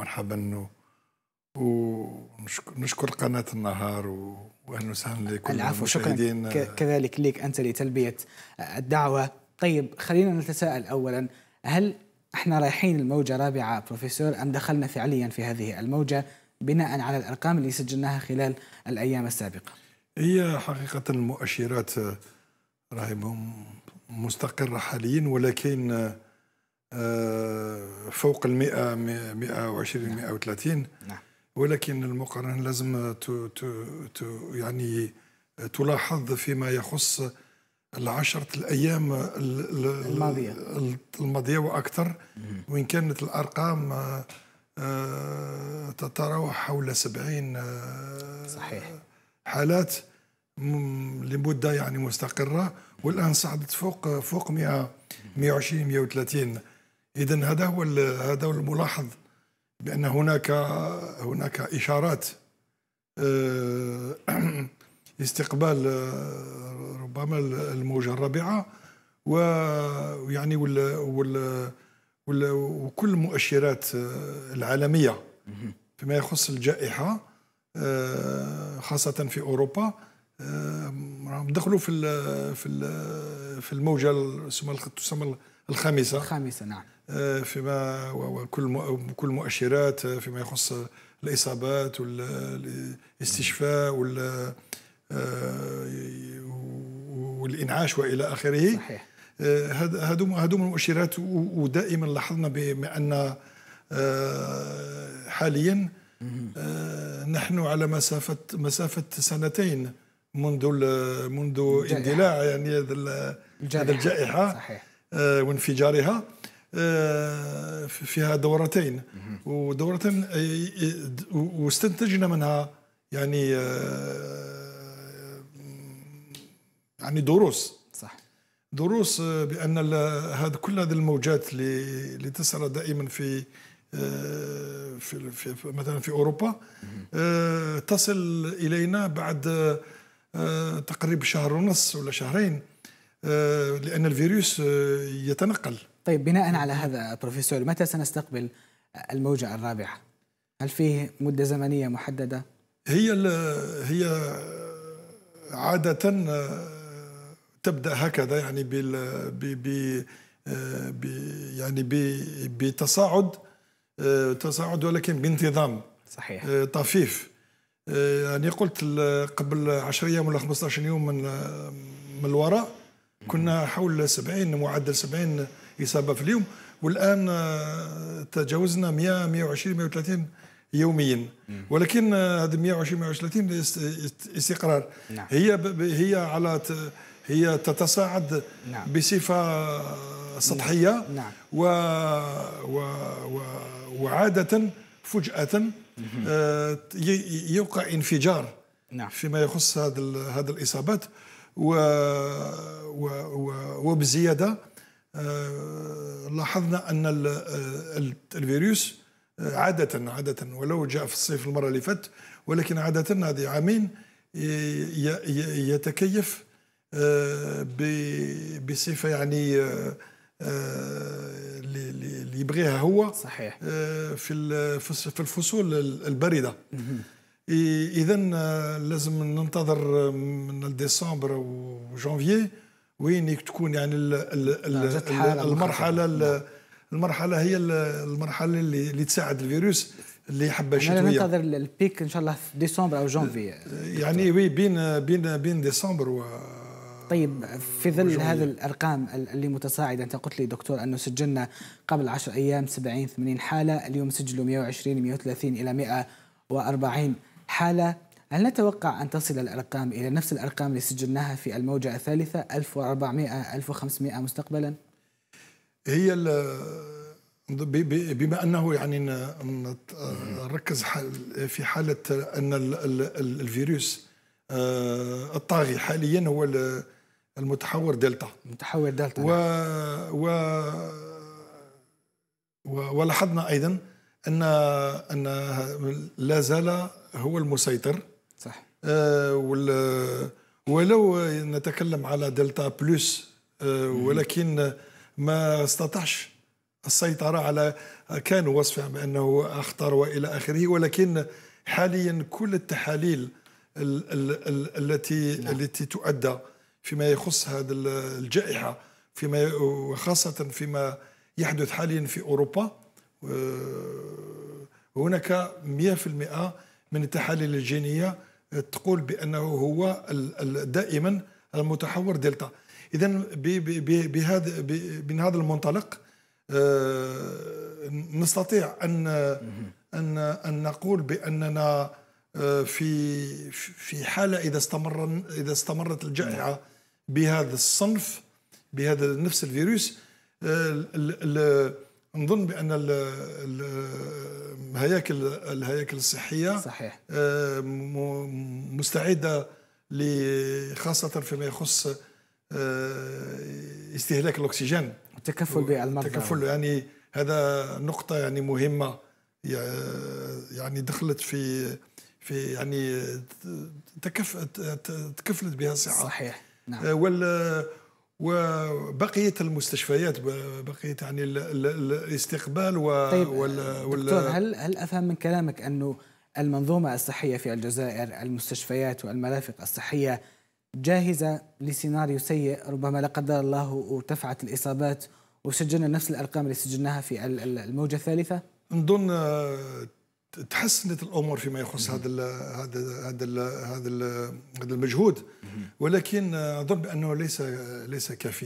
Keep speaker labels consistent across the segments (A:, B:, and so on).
A: مرحبا ونشكر قناة النهار واهلا وسهلا لكل
B: العفو شكرا. كذلك لك أنت لتلبية الدعوة. طيب خلينا نتساءل اولا. هل إحنا رايحين الموجة رابعة بروفيسور أم دخلنا فعليا في هذه الموجة بناء على الأرقام اللي سجلناها خلال الأيام السابقة؟
A: هي حقيقة المؤشرات راهي مستقرة حاليا ولكن فوق ال 100 120 130 نعم. ولكن المقارنة لازم يعني تلاحظ فيما يخص العشرة الأيام الماضية. الماضية وأكثر. وإن كانت الأرقام آه، تتراوح حول 70 آه، صحيح. حالات لمدة يعني مستقرة. والآن صعدت فوق فوق 100 120 130 إذا هذا هو هذا هو الملاحظ بأن هناك هناك إشارات آه، استقبال آه، ربما الموجة الرابعة ويعني وال وكل المؤشرات آه، العالمية فيما يخص الجائحة خاصة في أوروبا دخلوا في في في الموجة تسمى الخامسة.
B: الخامسة نعم.
A: فيما وكل كل المؤشرات آه، فيما يخص الإصابات والاستشفاء وال آه، والإنعاش وإلى آخره. صحيح. هذو المؤشرات ودائما لاحظنا بأن حاليا نحن على مسافه مسافة سنتين منذ منذ اندلاع يعني هذا الجائحة. صحيح. وانفجارها. آه، فيها دورتين. ودورتين واستنتجنا منها يعني آه، يعني دروس. صح. دروس آه، بأن هذا كل هذه الموجات اللي اللي تسرى دائما في في, في مثلا في أوروبا تصل إلينا بعد تقريبا شهر ونص ولا شهرين لأن الفيروس يتنقل.
B: طيب بناء على هذا بروفيسور متى سنستقبل الموجة الرابعة؟ هل فيه مدة زمنية محددة؟
A: هي هي عادة تبدأ هكذا يعني بال ب ب يعني بتصاعد تصاعد ولكن بانتظام صحيح طفيف يعني قلت قبل 10 أيام ولا 15 يوم من من الوراء كنا حول 70 معدل 70 إصابة في اليوم والآن آه، تجاوزنا 100 120 130 يوميا ولكن آه، هذه 120 130 استقرار نعم. هي هي على هي تتصاعد نعم. بصفة سطحية نعم. و, و, و وعادة فجأة آه، يوقع انفجار نعم. فيما يخص هذا هذا الإصابات و, و, و وبزيادة آه، لاحظنا أن آه، الفيروس آه، عادة عادة ولو جاء في الصيف المرة اللي فاتت ولكن عادة هذه عامين يتكيف بصفة يعني اللي يبغيها هو صحيح. في في الفصول الباردة. اذا لازم ننتظر من ديسمبر وجانفيي وين تكون يعني ال ال المرحلة نعم. المرحلة هي المرحلة اللي, اللي تساعد الفيروس اللي حبه شتويه
B: ننتظر البيك إن شاء الله في ديسمبر أو جونفي.
A: يعني وي بين بين بين ديسمبر و
B: طيب في ظل هذه الأرقام اللي متصاعده أنت قلت لي دكتور أنه سجلنا قبل 10 أيام 70 80 حالة اليوم سجلوا 120 130 إلى 140 حالة. هل نتوقع أن تصل الأرقام إلى نفس الأرقام اللي سجلناها في الموجة الثالثة 1400 1500 مستقبلا؟
A: هي بما أنه يعني نركز في حالة أن الفيروس آه، الطاغي حاليا هو المتحور دلتا.
B: متحور دلتا.
A: و, و ولاحظنا أيضا ان أن لا زال هو المسيطر. ولو نتكلم على دلتا بلس آه ولكن ما استطاعش السيطرة على كان وصفه بأنه أخطر وإلى آخره ولكن حاليا كل التحاليل ال ال ال التي نعم. التي تؤدى فيما يخص هذه الجائحة فيما وخاصة فيما يحدث حاليا في أوروبا هناك 100% من التحاليل الجينية تقول بأنه هو دائما المتحور دلتا. إذا بهذا من هذا المنطلق آه، نستطيع أن أن أن نقول بأننا آه، في في حالة إذا استمر إذا استمرت الجائحة بهذا الصنف بهذا نفس الفيروس آه، نظن بأن الهياكل الهياكل الصحية
B: صحيح.
A: مستعدة خاصة فيما يخص استهلاك الأكسجين.
B: التكفل بالمرضى
A: التكفل يعني هذا نقطة يعني مهمة يعني دخلت في في يعني تكف تكفلت بها الصحة.
B: صحيح.
A: نعم. وال وبقية المستشفيات بقية يعني الاستقبال و
B: طيب وال دكتور هل هل أفهم من كلامك أنه المنظومة الصحية في الجزائر المستشفيات والمرافق الصحية جاهزة لسيناريو سيء ربما لا قدر الله وارتفعت الإصابات وسجلنا نفس الأرقام اللي سجلناها في الموجة الثالثة؟
A: نظن تحسنت الأمور فيما يخص هذا ال هذا هذا ال هذا ال هذا المجهود. ولكن أظن بأنه ليس ليس كافٍ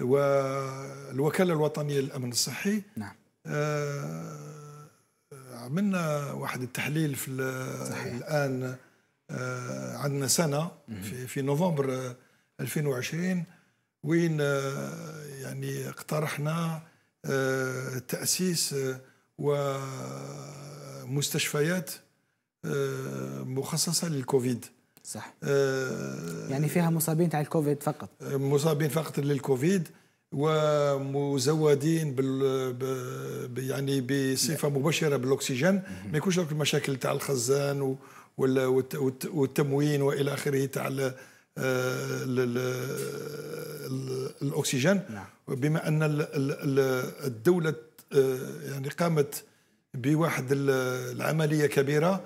A: والوكاله الوطنية للأمن الصحي
B: نعم.
A: آه، عملنا واحد التحليل في. الآن آه، عندنا سنة في في نوفمبر 2020 وين آه، يعني اقترحنا تأسيس و مستشفيات آه، مخصصة للكوفيد.
B: صح. آه، يعني فيها مصابين تاع الكوفيد فقط.
A: مصابين فقط للكوفيد ومزودين بال يعني بصفة مباشره بالأكسجين. ما يكونش المشاكل تاع الخزان والتموين وإلى آخره تاع الأكسجين. نعم. بما أن الدولة آه، يعني قامت بواحد العملية كبيرة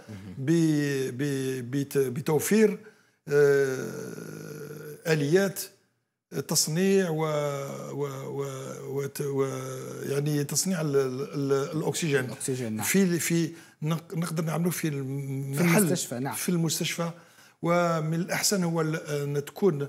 A: بتوفير آه، آليات تصنيع و, و, و, و, و يعني تصنيع الأكسجين.
B: الأكسجين نعم.
A: في في نقدر نعملوه في المحل
B: في المستشفى نعم.
A: في المستشفى. ومن الأحسن هو أن تكون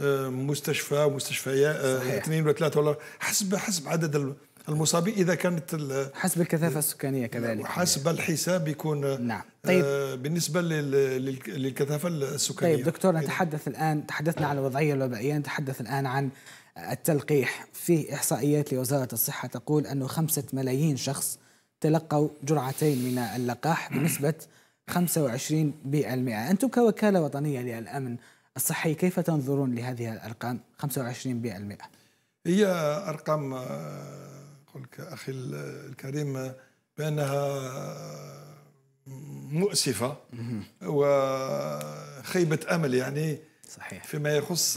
A: آه، مستشفى مستشفيات اثنين ولا ثلاثة ولا حسب حسب عدد المصابين إذا كانت
B: حسب الكثافة السكانية كذلك.
A: حسب الحساب يكون
B: نعم. طيب.
A: آه بالنسبة للكثافة السكانية.
B: طيب دكتور نتحدث الآن تحدثنا عن الوضعية الوبائية نتحدث الآن عن التلقيح. في إحصائيات لوزارة الصحة تقول انه خمسة ملايين شخص تلقوا جرعتين من اللقاح بنسبة 25% أنتم كوكالة وطنية للأمن الصحي كيف تنظرون لهذه الأرقام 25%
A: هي أرقام آه، لك أخي الكريم بأنها مؤسفة وخيبة أمل يعني
B: صحيح.
A: فيما يخص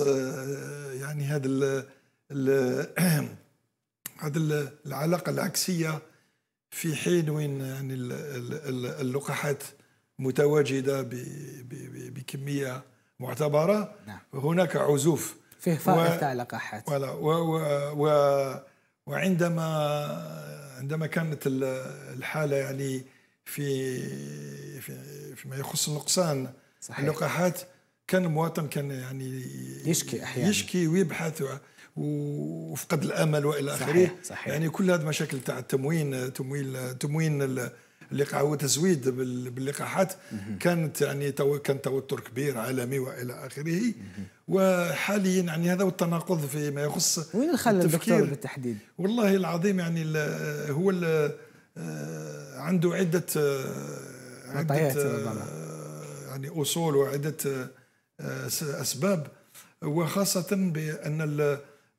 A: يعني هذا هذا العلاقة العكسية في حين وين يعني اللقاحات متواجدة بكمية معتبرة.
B: نعم.
A: هناك عزوف.
B: فيه فائض تاع اللقاحات
A: و, و, و وعندما عندما كانت الحالة يعني في في فيما يخص النقصان صحيح. اللقاحات كان المواطن كان يعني
B: يشكي أحيانا
A: يشكي ويبحث وفقد الأمل وإلى آخره
B: صحيح.
A: يعني كل هذه المشاكل تاع التموين تمويل تموين اللقاح وتزويد باللقاحات. كانت يعني تو كان توتر كبير عالمي والى اخره. وحاليا يعني هذا هو التناقض فيما يخص
B: وين خلى الدكتور بالتحديد؟
A: والله العظيم يعني هو آه، عنده عدة آه، عدة آه، يعني أصول وعدة أسباب. وخاصة بأن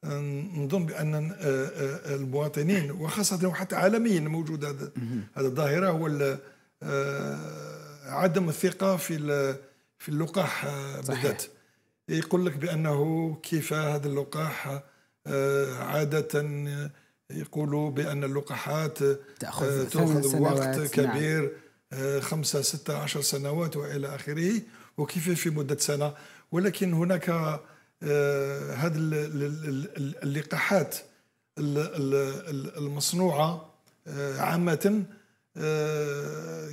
A: نظن بأن المواطنين وخاصة وحتى عالميا موجود هذا هذا الظاهرة هو عدم الثقة في في اللقاح بالذات يقول لك بأنه كيف هذا اللقاح آه، عادة يقولوا بأن اللقاحات
B: تأخذ,
A: آه، تاخذ وقت نعم. كبير نعم. خمسة ستة عشر سنوات وإلى آخره وكيف في مدة سنة ولكن هناك هذه اللقاحات المصنوعة عامة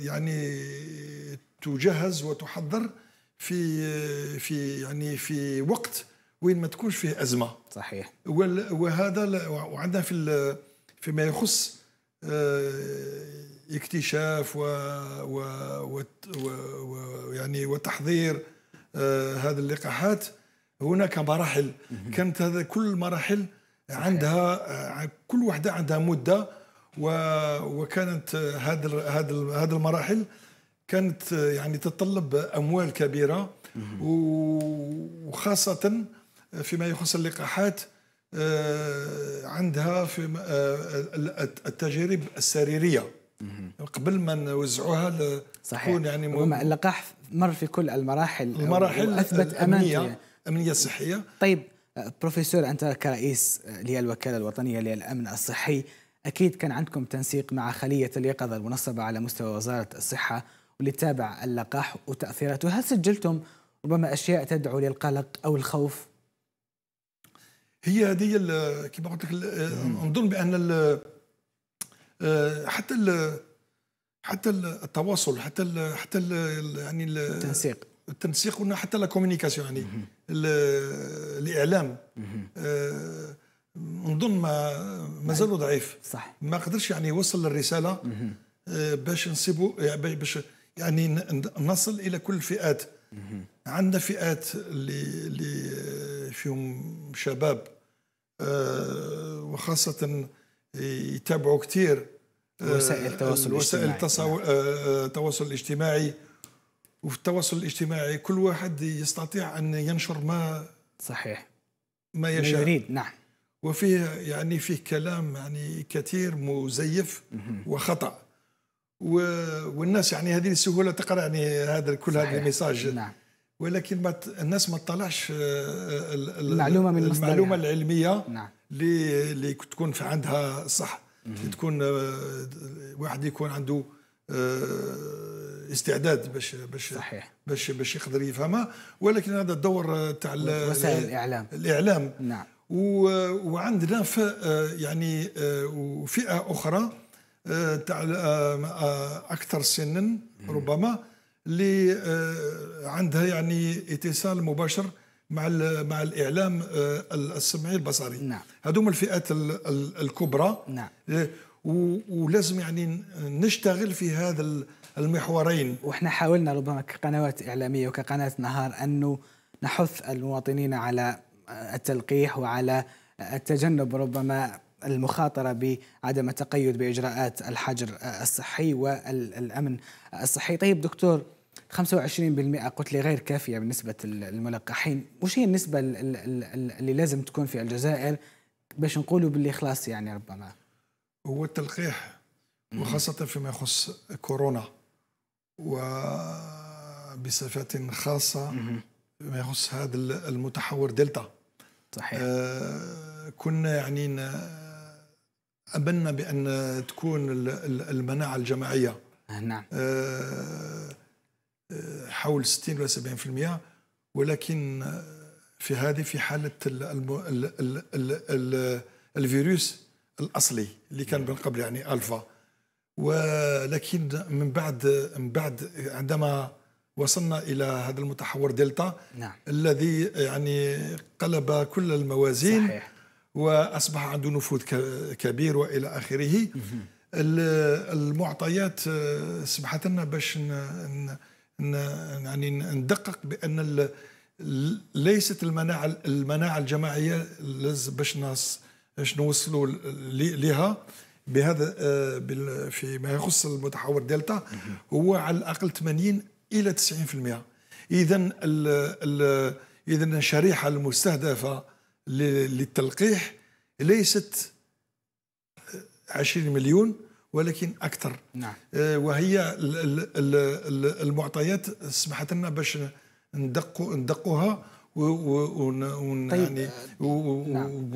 A: يعني تجهز وتحضر في في يعني في وقت وين ما تكونش فيه أزمة.
B: صحيح.
A: وهذا وعندنا في فيما يخص آه، اكتشاف و, و, و, و يعني وتحضير آه، هذه اللقاحات. هناك مراحل. كانت هذا كل المراحل عندها كل واحدة عندها مدة وكانت هذه هذه هذه المراحل كانت يعني تتطلب أموال كبيرة. وخاصة فيما يخص اللقاحات آه، عندها في آه، التجارب السريرية. قبل ما نوزعوها
B: صحيح. يعني اللقاح مر في كل المراحل
A: المراحل أثبت امانيه امنيه صحيه
B: طيب بروفيسور أنت كرئيس للوكاله الوطنية للامن الصحي أكيد كان عندكم تنسيق مع خلية اليقظة المنصبة على مستوى وزارة الصحة واللي تابع اللقاح وتأثيراته. هل سجلتم ربما أشياء تدعو للقلق أو الخوف؟
A: هي هذه كما قلت لك نظن بأن ال آه، حتى ال حتى التواصل حتى ال حتى ال يعني
B: التنسيق.
A: التنسيق حتى لا كوميونيكاسيون يعني الإعلام. آه، نظن ما مازالوا ضعيف.
B: صح.
A: ما قدرش يعني يوصل الرساله آه، باش نسيبوا باش يعني نصل إلى كل الفئات. عندنا فئات اللي اللي فيهم شباب آه، وخاصة يتابعوا كثير
B: آه، وسائل التواصل
A: وسائل آه، التواصل الاجتماعي. وفي التواصل الاجتماعي كل واحد يستطيع أن ينشر ما
B: صحيح.
A: ما يشاء. ما
B: يريد. نعم.
A: وفيه يعني فيه كلام يعني كثير مزيف وخطأ. والناس يعني هذه السهولة تقرأ يعني هذا كل هذا الميساج.
B: نعم.
A: ولكن ما الناس ما تطلعش
B: آه، المعلومة من
A: المعلومة العلمية نعم. اللي اللي تكون في عندها صح. تكون آه، واحد يكون عنده آه، استعداد باش باش
B: صحيح.
A: باش باش يقدر يفهمها ولكن هذا الدور تاع
B: وسائل الإعلام.
A: الإعلام.
B: نعم.
A: وعندنا يعني فئه أخرى تاع أكثر سنا ربما اللي آه، عندها يعني اتصال مباشر مع مع الإعلام آه، السمعي البصري.
B: نعم.
A: هذوما الفئات الكبرى.
B: نعم.
A: آه، ولازم يعني نشتغل في هذا المحورين.
B: وإحنا حاولنا ربما كقنوات إعلامية وكقناة نهار انه نحث المواطنين على التلقيح وعلى التجنب ربما المخاطرة بعدم التقيد بإجراءات الحجر الصحي والأمن الصحي. طيب دكتور 25% قلت لي غير كافية بالنسبة للملقحين. وش هي النسبة اللي لازم تكون في الجزائر باش نقولوا باللي خلاص يعني ربما؟
A: هو التلقيح وخاصة فيما يخص كورونا. وبصفة خاصة فيما يخص هذا المتحور دلتا.
B: صحيح.
A: آه كنا يعني أملنا بأن تكون المناعة الجماعية.
B: نعم.
A: آه، آه، حول 60 ولا 70% ولكن في هذه في حالة الفيروس الأصلي اللي كان من قبل يعني ألفا. ولكن من بعد من بعد عندما وصلنا إلى هذا المتحور دلتا
B: نعم.
A: الذي يعني قلب كل الموازين
B: صحيح.
A: وأصبح عنده نفوذ كبير وإلى آخره المعطيات سمحت لنا باش يعني ندقق بأن ليست المناعه المناعة الجماعية باش نوصلوا لها بهذا آه، فيما يخص المتحور دلتا هو على الأقل 80 إلى 90% اذا اذا الشريحه المستهدفة للتلقيح ليست 20 مليون ولكن أكثر
B: نعم.
A: آه، وهي المعطيات سمحت لنا باش ندقوا ندقوها طيب. يعني آه، نعم.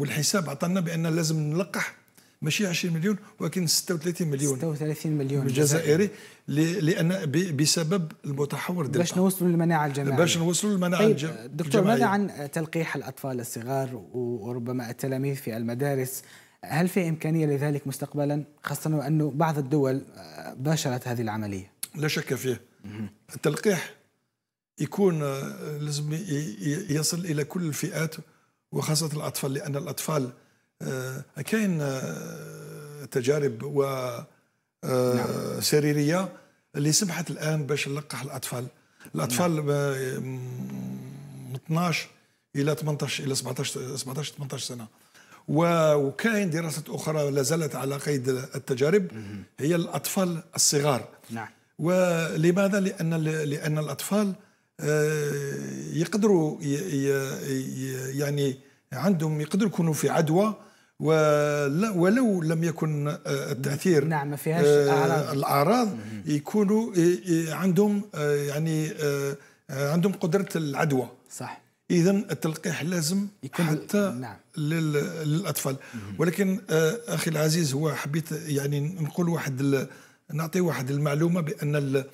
A: والحساب عطانا بأن لازم نلقح ماشي 20 مليون ولكن 36 مليون
B: 36 مليون
A: جزائري. لأن بسبب المتحور
B: دلتا باش نوصلوا للمناعة الجماعية.
A: باش نوصلوا للمناعة
B: طيب الجماعيه دكتور ماذا عن تلقيح الأطفال الصغار وربما التلاميذ في المدارس؟ هل في إمكانية لذلك مستقبلا خاصة وانه بعض الدول باشرت هذه العملية؟
A: لا شك فيه التلقيح يكون لازم يصل إلى كل الفئات وخاصة الأطفال لأن الأطفال آه، كاين آه، تجارب و آه، نعم. سريرية اللي سمحت الآن باش نلقح الأطفال. الأطفال نعم. من 12 إلى 18 إلى 17 17 18 سنة. وكاين دراسات أخرى لا زالت على قيد التجارب هي الأطفال الصغار.
B: نعم.
A: ولماذا؟ لأن لأن الأطفال يقدروا يعني عندهم يقدروا يكونوا في عدوى ولو لم يكن آه، التأثير
B: نعم ما فيهاش آه، أعراض.
A: الأعراض يكونوا عندهم آه، يعني عندهم قدرة العدوى.
B: صح.
A: اذا التلقيح لازم يكون حتى نعم. للأطفال. ولكن أخي العزيز هو حبيت يعني نقول واحد نعطي واحد المعلومة بأن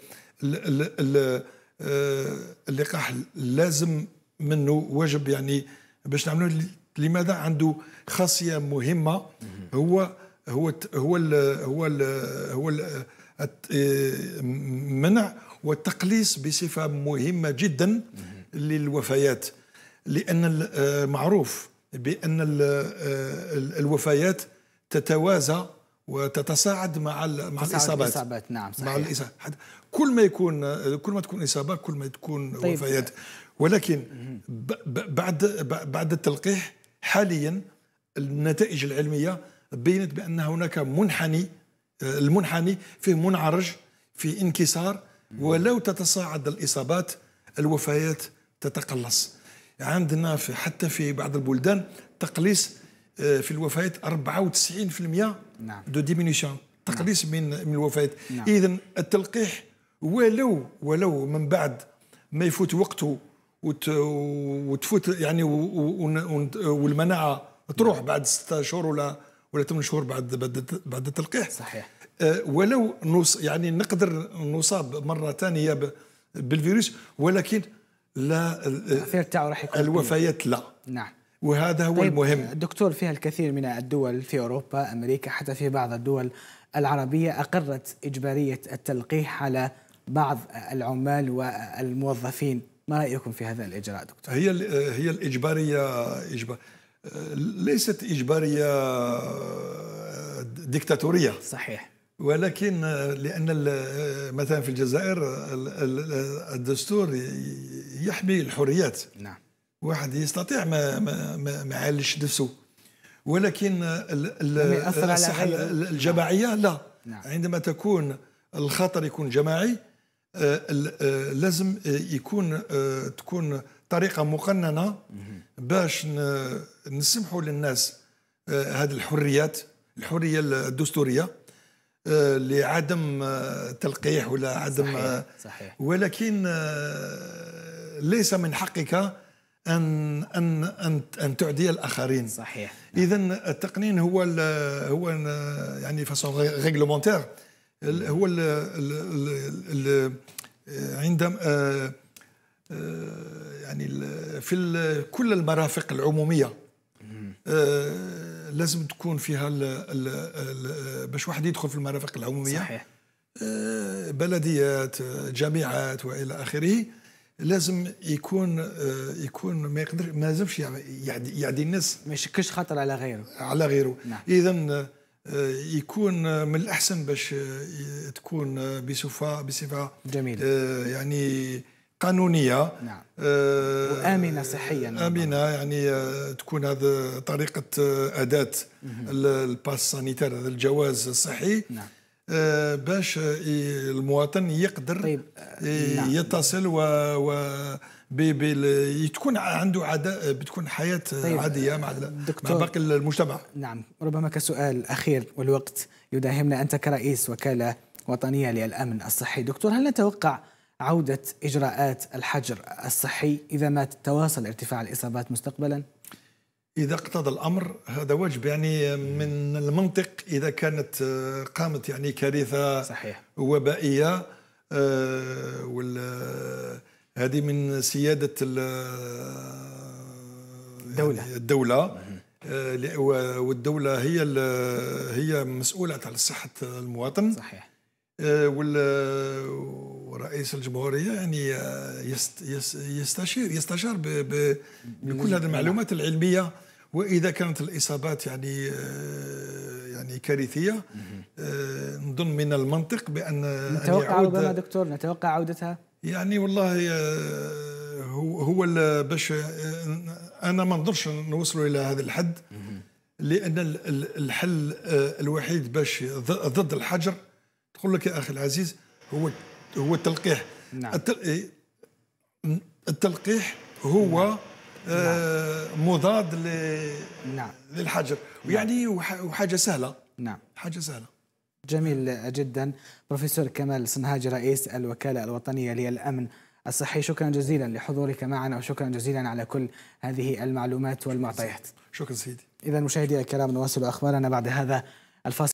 A: اللقاح لازم منه واجب يعني باش نعملوا لماذا عنده خاصية مهمة؟ هو هو هو ال هو ال هو المنع والتقليص بصفة مهمة جدا للوفيات. لأن معروف بأن الوفيات تتوازى وتتصاعد مع مع الإصابات.
B: الإصابات نعم صحيح.
A: مع الاصابات كل ما يكون كل ما تكون إصابة كل ما تكون طيب. وفيات. ولكن بعد بعد التلقيح حاليا النتائج العلمية بينت بأن هناك منحني المنحني فيه منعرج في انكسار ولو تتصاعد الإصابات الوفيات تتقلص عندنا في حتى في بعض البلدان تقليص آه، في الوفيات 94% نعم. de diminution تقليص نعم. من من الوفيات نعم. اذا التلقيح ولو ولو من بعد ما يفوت وقته وتفوت يعني والمناعة تروح بعد ستة شهور ولا ولا ثمان شهور بعد بعد بعد التلقيح.
B: صحيح.
A: أه، ولو نص يعني نقدر نصاب مرة ثانية بالفيروس ولكن لا
B: التأثير تاعو راح يكون
A: الوفيات لا.
B: نعم.
A: وهذا هو طيب المهم.
B: دكتور فيها الكثير من الدول في أوروبا أمريكا حتى في بعض الدول العربية أقرت إجبارية التلقيح على بعض العمال والموظفين. ما رأيكم في هذا الإجراء دكتور؟
A: هي هي الإجبارية إجبار ليست إجبارية ديكتاتورية.
B: صحيح.
A: ولكن لأن مثلا في الجزائر الدستور يحمي الحريات.
B: نعم.
A: واحد يستطيع ما ما ما, يعالجش نفسه. ولكن
B: الصحه
A: الجماعية لا. نعم. عندما تكون الخطر يكون جماعي لازم يكون آه، تكون طريقة مقننة باش نسمحوا للناس هذه الحريات الحرية الدستورية لعدم تلقيح ولا عدم
B: صحيح. صحيح.
A: ولكن ليس من حقك أن أن أن أن تعدي الآخرين
B: صحيح
A: اذا التقنين هو هو يعني فاسون ريغلومونتير هو ال ال عندما آه، آه، يعني في كل المرافق العمومية آه، لازم تكون فيها ال ال باش واحد يدخل في المرافق العمومية.
B: صحيح.
A: بلديات جامعات وإلى آخره لازم يكون يكون ما يقدر ما لازمش يعدي, يعدي الناس.
B: ما يشكلش خطر على غيره.
A: على غيره. نعم. اذا آه، يكون من الأحسن باش آه، تكون بصفة بصفة
B: جميلة.
A: يعني قانونية.
B: نعم. وآمنة صحيا
A: آمنة يعني تكون هذه طريقة أداة الباس سانيتير هذا الجواز الصحي.
B: نعم.
A: باش المواطن يقدر طيب. نعم. يتصل و, و تكون عنده عادة بتكون حياة طيب عادية مع, مع باقي المجتمع.
B: نعم ربما كسؤال أخير والوقت يداهمنا. أنت كرئيس وكالة وطنية للأمن الصحي دكتور هل نتوقع عودة إجراءات الحجر الصحي إذا ما تواصل ارتفاع الإصابات مستقبلا؟
A: إذا اقتضى الأمر هذا واجب يعني من المنطق إذا كانت آه، قامت يعني كارثة
B: صحيح.
A: وبائية وال هذه من سيادة
B: الدولة.
A: يعني الدولة والدولة هي هي مسؤولة على صحة المواطن.
B: صحيح.
A: ورئيس الجمهورية يعني يستشير يستشار بكل هذه المعلومات العلمية. وإذا كانت الإصابات يعني يعني كارثية نظن من المنطق بأن
B: نتوقع ربما دكتور نتوقع عودتها؟
A: يعني والله هو هو باش أنا ما نقدرش نوصلوا إلى هذا الحد لأن الحل الوحيد باش ضد الحجر تقول لك يا أخي العزيز هو هو التلقيح
B: نعم.
A: إيه، التلقيح هو نعم. آه مضاد ل...
B: نعم.
A: للحجر ويعني وحاجة سهلة
B: نعم
A: حاجة سهلة
B: جميل جدا. بروفيسور كمال صنهاجي رئيس الوكالة الوطنية للأمن الصحي. شكرا جزيلا لحضورك معنا وشكرا جزيلا على كل هذه المعلومات والمعطيات.
A: شكرا سيدي.
B: اذا مشاهدي الكرام نواصل أخبارنا بعد هذا الفاصل.